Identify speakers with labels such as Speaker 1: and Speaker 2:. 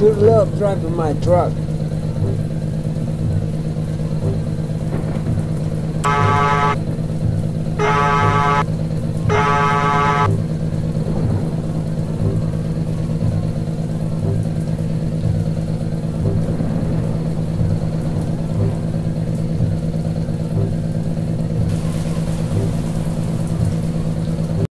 Speaker 1: sure love driving my truck.